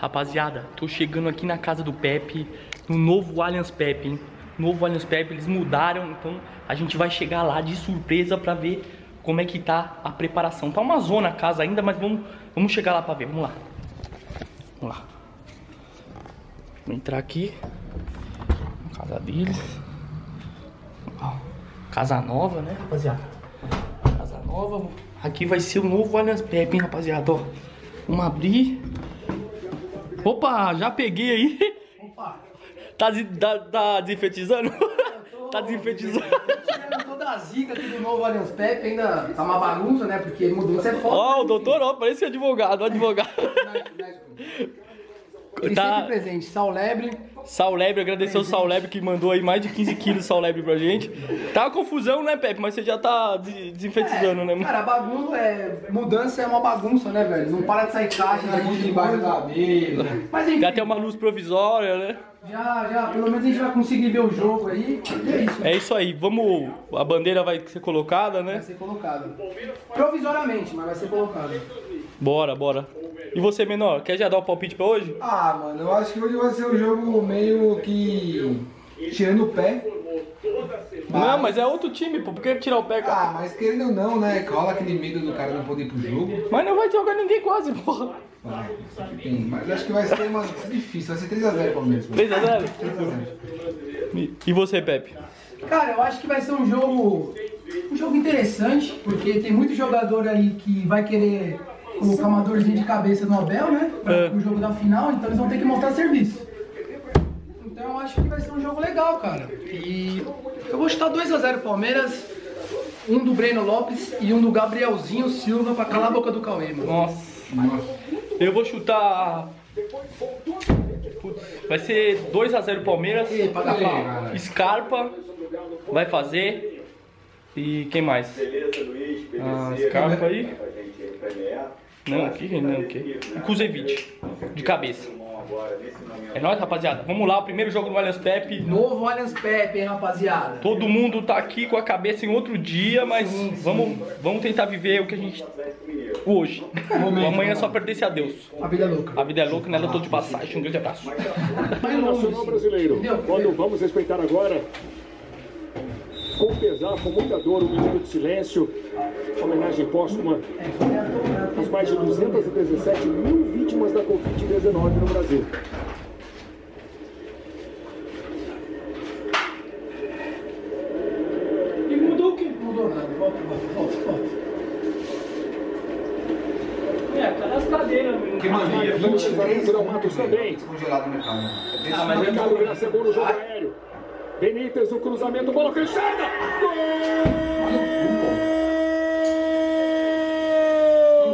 Rapaziada, tô chegando aqui na casa do Pepe, no novo Allianz Pepe, hein? Novo Allianz Pepe, eles mudaram, então a gente vai chegar lá de surpresa pra ver como é que tá a preparação. Tá uma zona a casa ainda, mas vamos, vamos chegar lá pra ver, vamos lá. Vamos lá. Vou entrar aqui. na Casa deles. Casa nova, né, rapaziada? Casa nova. Aqui vai ser o novo Allianz Pepe, hein, rapaziada, ó. Vamos abrir. Opa, já peguei aí. Opa, Tá, des- tá, tá desinfetizando? tá desinfetizando. toda a zica aqui do novo Allianz Pepe, ainda tá uma bagunça, né? Porque mudança é foda. Ó, o doutor, ó, parece advogado, advogado. Ele Tá. sempre presente, Sal Lebre. Sal Lebre, agradecer o Sal Lebre que mandou aí mais de 15 quilos de Sal Lebre pra gente. Tá uma confusão, né, Pepe? Mas você já tá de- desinfetizando, né? Cara, bagunça é. Mudança é uma bagunça, né, velho? Não para de sair caixa, Tá de debaixo da mesa. Mas enfim, Já tem uma luz provisória, né? já, já, pelo menos a gente vai conseguir ver o jogo aí. E é isso. É isso aí, vamos. A bandeira vai ser colocada, Vai né? ser colocado. Provisoriamente, mas vai ser colocado. Bora, bora. E você, menor, quer já dar o palpite pra hoje? Ah, mano, eu acho que hoje vai ser um jogo meio que. tirando o pé. Não, mas é outro time, pô. Por que tirar o pé, cara? Ah, mas querendo ou não, né? Cola aquele medo do cara não poder ir pro jogo. Mas não vai jogar ninguém quase, porra. Vai, sempre tem. Mas acho que vai ser uma. vai ser difícil, vai ser 3x0 Palmeiras. mano. 3x0? 3x0. E- E você, Pepe? Cara, eu acho que vai ser um jogo. Um jogo interessante, porque tem muito jogador aí que vai querer colocar uma dorzinha de cabeça no Abel, né? Pra, É. pro jogo da final, então eles vão ter que mostrar serviço. Então eu acho que vai ser um jogo legal, cara. E eu vou chutar 2x0 Palmeiras, um do Breno Lopes e um do Gabrielzinho Silva pra calar a boca do Cauê, mano. Nossa. Eu vou chutar. Putz, vai ser 2x0 Palmeiras. E paga pau. Scarpa vai fazer. E quem mais? Ah, Scarpa aí. Não, que não, que. E Kuzevic. De cabeça. É nóis, rapaziada. Vamos lá, o primeiro jogo no Allianz Pepe. Novo Allianz Pepe, hein, rapaziada. Todo mundo tá aqui com a cabeça em outro dia, mas vamos, vamos tentar viver o que a gente. o hoje. O amanhã é só pertence a Deus. A vida é louca. A vida é louca, nela eu tô de passagem. Um grande abraço. Nacional brasileiro. Quando vamos respeitar agora, com pesar, com muita dor, um minuto de silêncio, homenagem póstuma às mais de 217 mil vítimas da Covid-19 no Brasil. E mudou o quê? Mudou nada. Volta, volta, volta, volta. É, tá cadeiras, meu. Que mania, 23 Léo Matos também. Congelado no mercado. Ah, mas é Ricardo Graça gol no jogo aéreo. Benítez, o cruzamento, bola fechada.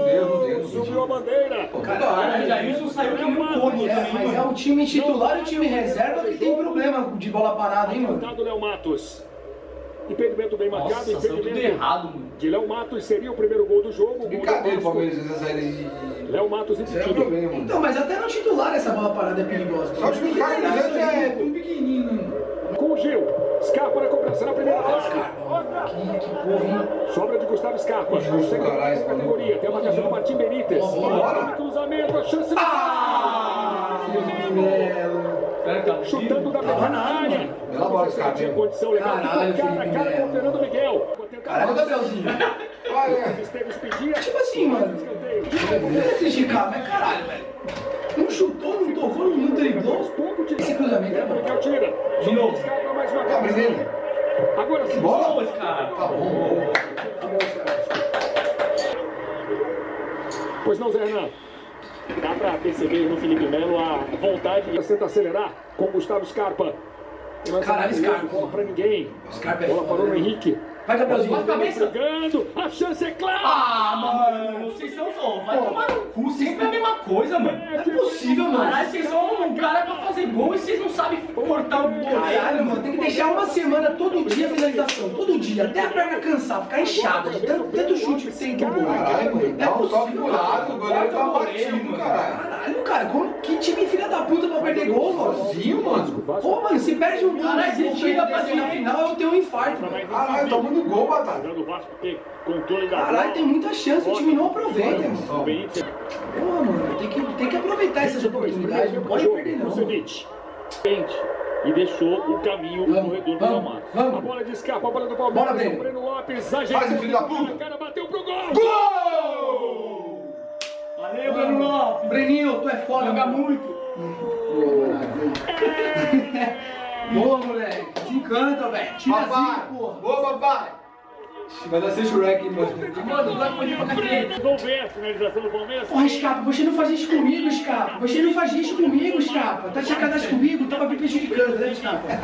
Deu. Subiu a bandeira. Caralho, Jailson saiu que nem um corno É, também, mas é mano. o time titular e o time reserva que tem problema de bola parada, hein, mano? Léo Matos. Impedimento bem marcado, Nossa, saiu tudo impedimento errado, mano. de Léo Matos seria o primeiro gol do jogo. Gol Brincadeira o. Palmeiras essa saída de. Léo Matos Isso é um impedido. mano. Então, mas até no titular essa bola parada é perigosa. Só que os caras do Santos é tudo pequenininho. Com o Gil. Scarpa na cobrança na primeira fase. Que, que porra, hein? Sobra de Gustavo Scarpa. Caralho, a categoria. Tem a marcação do Martim Benítez. Cruzamento, a chance. Chutando da pequena área. Bela bola, Não tinha Scarpa. condição legal. Caralho, cara a Felipe cara com o. Fernando Miguel. Vou Caralho, Gabrielzinho. Tipo assim, mano. Não é criticar, mas caralho, velho. Não chutou, não driblou. Pouco de Esse cruzamento é bom. Miguel tira. De novo. Scarpa mais uma abre vez. nele. Agora sim. Bola? cara. Tá bom. Pois não, Zé Renan. Dá pra perceber no Felipe Melo a vontade de tenta acelerar com Gustavo Scarpa. Caralho, uma Scarpa. Bola pra ninguém. Scarpa é Bola parou no né? Henrique. Vai, Gabrielzinho. A cabeça. Jogando. A chance é clara. Ah, mano, vocês são só. Vai tomar no cu, sempre a mesma coisa, mano. Não é possível, mano. Caralho, vocês são um cara pra fazer gol e vocês não sabem cortar o goleiro. Caralho, mano, tem que deixar uma semana todo dia a finalização, todo dia, até a perna cansar, ficar inchada, de tanto, tanto chute que tem do gol. Caralho, mano. É Dá um toque possível, pro lado, o goleiro tá batido, caralho. Caralho, cara. Como, que time filha da puta pra perder gol, mano? Sozinho, mano. Pô, mano, se perde um gol, Caralho, se tira pra final, eu tenho um infarto, mano. Caralho, tomando gol. Jogando o Vasco tem controle da Caralho, tem muita chance, o time não aproveita, irmão. O Porra, mano, tem que, tem que aproveitar essas oportunidades, não pode perder não. Pente. E deixou o caminho Vamos, retorno do vamos. A bola de escapa, a bola do Palmeiras. Bora, Breno. O Breno Lopes ajeitou. Faz, filho da puta. O cara bateu pro gol. Gol! Valeu, Bruno Lopes. Breninho, tu é foda, Joga muito. Boa, moleque. Se encanta, velho. Tira Papai! assim, porra. Boa, papai! Vai dar ser Shrek, mano. Mano, vai poder pra cacete. Não vê a finalização do Palmeiras. Porra, Scarpa, você não faz isso comigo, Scarpa. Você não faz isso comigo, Scarpa. Tá de sacanagem comigo, tava me prejudicando, né, Scarpa? Não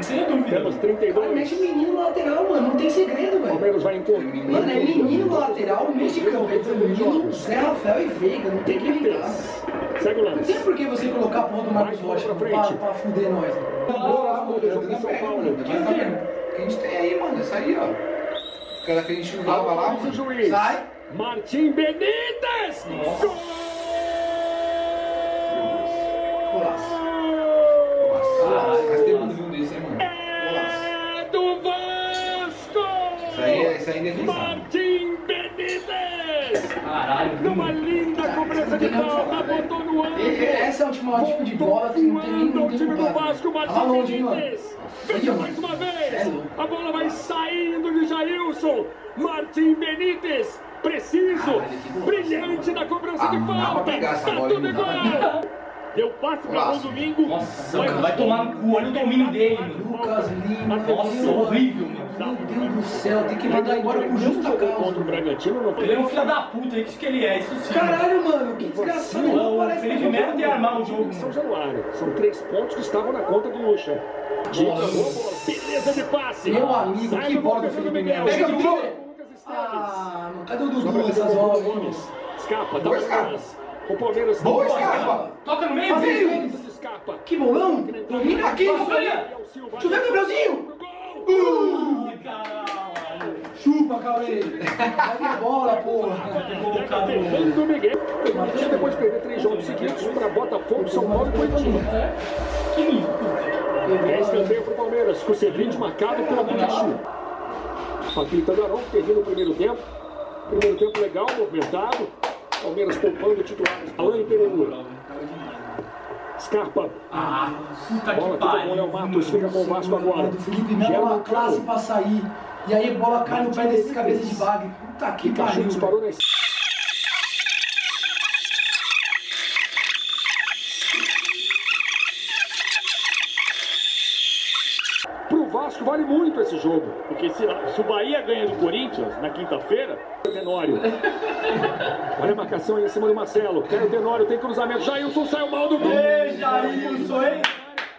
tem dúvida. Temos Cara, 32. mexe o menino lateral, mano. Não tem segredo, velho. Palmeiras vai encontrar. Mano, é menino lateral, meio de campo. É menino, Zé Rafael e Veiga. Não tem que inventar. Segue o Não lance. tem por que você colocar a porra do Marcos Rocha pra, pra fuder nós. né? São Paulo. Que a gente tem aí, mano. Essa aí, ó. Aquela que a gente usava lá, o mano. juiz. Sai. Martim Benítez. Gol! Golaço. Nossa, faz tempo que não viu desse, hein, mano. É do Vasco! Isso aí, é- isso aí é indefensável. Martim Benítez! Caralho, Numa Bruno. Cobrança de falta, botou no ângulo. E- Essa é a última tipo de bola que não tem nem o time do. Vasco, mano. Benítez. Mano. mais uma É vez. A bola vai saindo de Jailson. Martim Benítez. Preciso. Brilhante na cobrança Ah, de pra falta. Tá tudo igual. Deu passe para o Golaço. domingo. Nossa, mano, vai tomar no cu. Olha o domínio dele, mano. Lucas Lima. Nossa, horrível, Meu Deus do céu, tem que mandar embora por justa Contra o causa. Bragantino não Ele é um filho da puta, é isso que ele é, isso sim. Caralho, mano, que desgraçado. Não O parece Felipe que Melo tem armar o jogo. São Januário. São três pontos que estavam na conta do Lucha. Beleza de passe. Meu amigo, Sai que bola do Felipe. Melo. Pega o o gol. gol. Lucas Esteves. Ah, mano, cadê o Dudu pra nessas horas. Escapa, tá Boa, atrás. O Palmeiras Boa, não Scarpa. Toca no meio, Escapa. Que bolão! Domina aqui! Deixa eu ver, Gabrielzinho! Gol! Chupa, Cauê! Vai de bola, porra! Fernando Miguel. Martins depois de perder três jogos seguidos para Botafogo, São Paulo e Curitiba. Que lindo. É escanteio para o Palmeiras. Kusevich marcado pelo Pikachu. Paquita Daron termina o primeiro tempo. Primeiro tempo legal, movimentado. Palmeiras poupando titulares. Alain Pereira. Scarpa. Ah, puta Bola que aqui do Léo pariu. Matos. Fica com o Vasco agora. Felipe Melo é uma classe pra sair. E aí a bola cai no pé desses cabeças de bagre. Puta que Pikachu pariu. disparou na Pro Vasco vale muito esse jogo. Porque se, se o Bahia ganha do Corinthians na quinta-feira, Tenório. Olha a marcação aí em cima do Marcelo. Quer o Tenório, tem cruzamento. Jailson saiu mal do gol. Jailson, hein?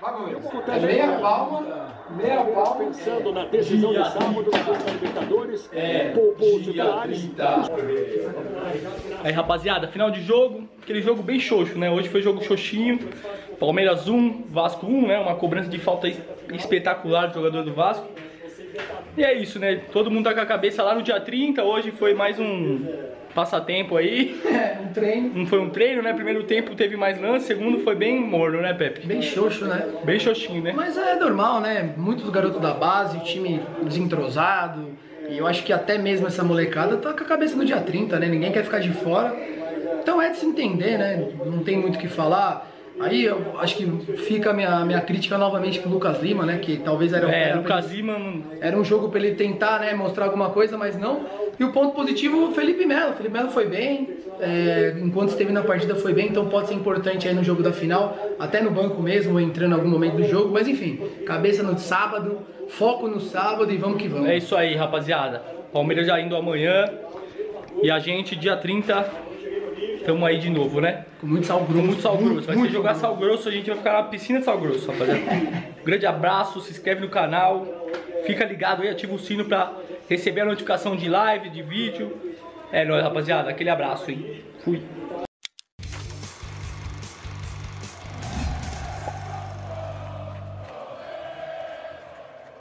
Acontece Meia palma, meia palma. Pensando na decisão de sábado da Libertadores, poupou os titulares. Aí, rapaziada, final de jogo, aquele jogo bem xoxo, né? Hoje foi jogo xoxinho. Palmeiras 1, Vasco 1, né? Uma cobrança de falta es- espetacular do jogador do Vasco. E é isso, né? Todo mundo tá com a cabeça lá no dia 30. Hoje foi mais um passatempo aí. É, um treino. Não foi um treino, né? Primeiro tempo teve mais lance, segundo foi bem morno, né, Pepe? Bem xoxo, né? Bem xoxinho, né? Mas é normal, né? Muitos garotos da base, o time desentrosado. E eu acho que até mesmo essa molecada tá com a cabeça no dia 30, né? Ninguém quer ficar de fora. Então é de se entender, né? Não tem muito o que falar. Aí eu acho que fica a minha, minha crítica novamente pro Lucas Lima, né? Que talvez era, É, era o pra ele- Kazima não- era um jogo para ele tentar, né, mostrar alguma coisa, mas não. E o ponto positivo, o Felipe Melo. O Felipe Melo foi bem, é, enquanto esteve na partida foi bem, então pode ser importante aí no jogo da final, até no banco mesmo, ou entrando em algum momento do jogo. Mas enfim, cabeça no sábado, foco no sábado e vamos que vamos. É isso aí, rapaziada. Palmeiras já indo amanhã. E a gente, dia 30, tamo aí de novo, né? Com muito sal grosso. Com muito sal grosso. Vai muito jogar sal grosso, a gente vai ficar na piscina de sal grosso, rapaziada. Um grande abraço, se inscreve no canal. Fica ligado aí, ativa o sino pra receber a notificação de live, de vídeo. É nóis, rapaziada. Aquele abraço, hein? Fui.